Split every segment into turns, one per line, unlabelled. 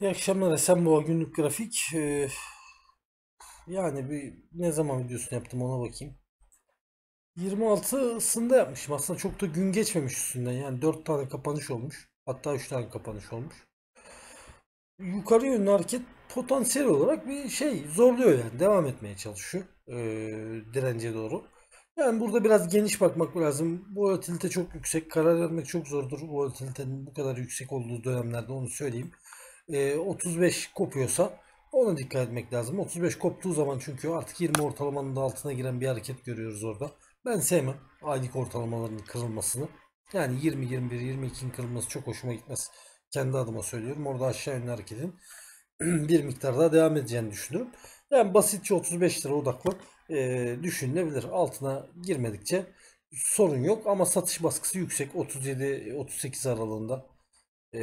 İyi akşamlar Esenboğa günlük grafik. Ee, yani bir ne zaman videosunu yaptım ona bakayım. 26'sında yapmışım. Aslında çok da gün geçmemiş üstünden. Yani 4 tane kapanış olmuş. Hatta 3 tane kapanış olmuş. Yukarı yönlü hareket potansiyel olarak bir şey zorluyor yani. Devam etmeye çalışıyor. ee, dirence doğru. Yani burada biraz geniş bakmak lazım. Bu volatilite çok yüksek. Karar vermek çok zordur. Volatilitenin bu kadar yüksek olduğu dönemlerde onu söyleyeyim. Ee, 35 kopuyorsa ona dikkat etmek lazım. 35 koptuğu zaman çünkü artık 20 ortalamanın da altına giren bir hareket görüyoruz orada. Ben sevmem aylık ortalamaların kırılmasını. Yani 20, 21, 22'nin kırılması çok hoşuma gitmez. Kendi adıma söylüyorum. Orada aşağı yönlü hareketin bir miktar daha devam edeceğini düşünüyorum. Yani basitçe 35 lira odaklı e, düşünülebilir. Altına girmedikçe sorun yok ama satış baskısı yüksek. 37-38 aralığında e,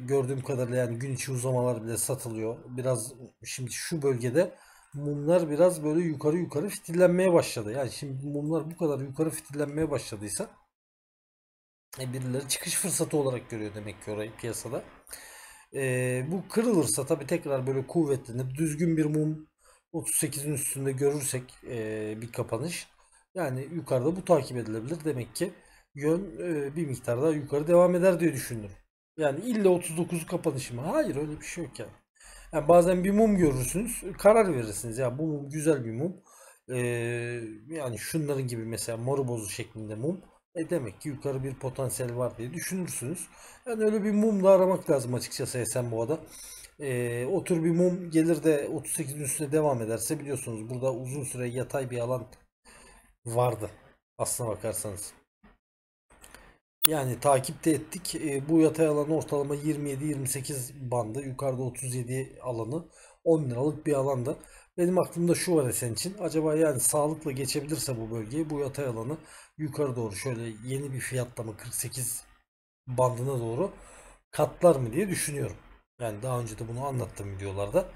gördüğüm kadarıyla yani gün içi uzamalar bile satılıyor. Biraz şimdi şu bölgede mumlar biraz böyle yukarı yukarı fitillenmeye başladı. Yani şimdi mumlar bu kadar yukarı fitillenmeye başladıysa e, birileri çıkış fırsatı olarak görüyor demek ki orayı piyasada. E, bu kırılırsa tabii tekrar böyle kuvvetlenir. Düzgün bir mum 38'in üstünde görürsek e, bir kapanış yani yukarıda bu takip edilebilir. Demek ki yön e, bir miktar daha yukarı devam eder diye düşündüm. Yani illa 39'u kapanışı mı? Hayır öyle bir şey yok yani. yani bazen bir mum görürsünüz karar verirsiniz. Ya bu mum güzel bir mum. Ee, yani şunların gibi mesela moru bozu şeklinde mum. E demek ki yukarı bir potansiyel var diye düşünürsünüz. Yani öyle bir mum da aramak lazım açıkçası Esenboğa'da. Ee, o tür bir mum gelir de 38'in üstüne devam ederse biliyorsunuz burada uzun süre yatay bir alan vardı. Aslına bakarsanız. Yani takipte ettik. E, bu yatay alan ortalama 27-28 bandı. Yukarıda 37 alanı 10 liralık bir alanda. Benim aklımda şu var Esen için. Acaba yani sağlıkla geçebilirse bu bölgeyi bu yatay alanı yukarı doğru şöyle yeni bir fiyatlama 48 bandına doğru katlar mı diye düşünüyorum. Yani daha önce de bunu anlattım videolarda.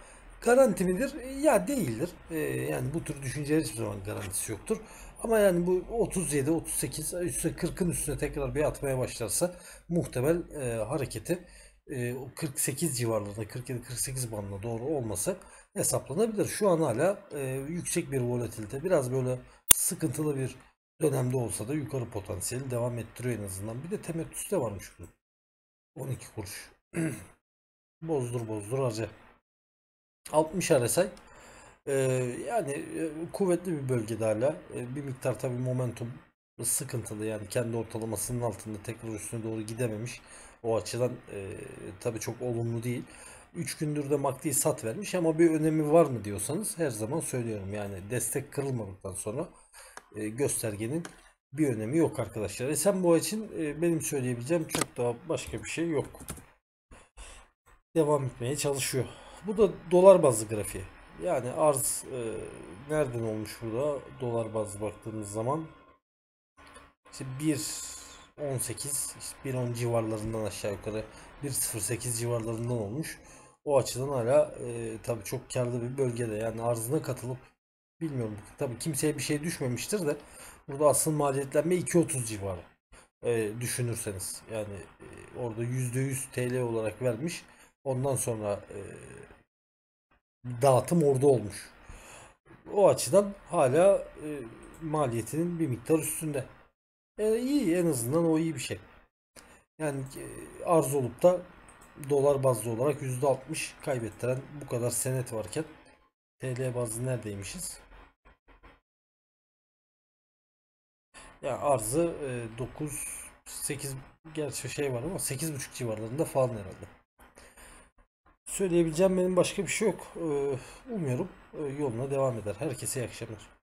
Garanti midir? Ya değildir. Ee, yani bu tür düşünceler hiçbir zaman garantisi yoktur. Ama yani bu 37, 38, üstüne 40'ın üstüne tekrar bir atmaya başlarsa muhtemel e, hareketi e, 48 civarlarında 47-48 bandına doğru olması hesaplanabilir. Şu an hala e, yüksek bir volatilite. Biraz böyle sıkıntılı bir dönemde olsa da yukarı potansiyeli devam ettiriyor en azından. Bir de temettüsü de varmış bunun. 12 kuruş. bozdur bozdur harca. 60 RSI ee, yani e, kuvvetli bir bölgede hala. Ee, bir miktar tabi momentum sıkıntılı yani kendi ortalamasının altında tekrar üstüne doğru gidememiş. O açıdan e, tabi çok olumlu değil. 3 gündür de MACD sat vermiş ama bir önemi var mı diyorsanız her zaman söylüyorum. Yani destek kırılmadıktan sonra e, göstergenin bir önemi yok arkadaşlar. Esenboğa için e, benim söyleyebileceğim çok daha başka bir şey yok. Devam etmeye çalışıyor. Bu da dolar bazlı grafiği. Yani arz e, nereden olmuş burada? Dolar bazlı baktığımız zaman işte 1.18 işte 1.10 civarlarından aşağı yukarı 1.08 civarlarından olmuş. O açıdan hala e, tabii çok karlı bir bölgede. Yani arzına katılıp bilmiyorum tabii kimseye bir şey düşmemiştir de burada asıl maliyetlenme 2.30 civarı. E, düşünürseniz yani e, orada %100 TL olarak vermiş. Ondan sonra e, dağıtım orada olmuş. O açıdan hala e, maliyetinin bir miktar üstünde. E, iyi en azından o iyi bir şey. Yani e, arz olup da dolar bazlı olarak %60 kaybettiren bu kadar senet varken TL bazlı neredeymişiz? Ya yani arzı e, 9 8 gerçi şey var ama 8.5 civarlarında falan herhalde. Söyleyebileceğim benim başka bir şey yok. Umuyorum yoluna devam eder. Herkese iyi akşamlar.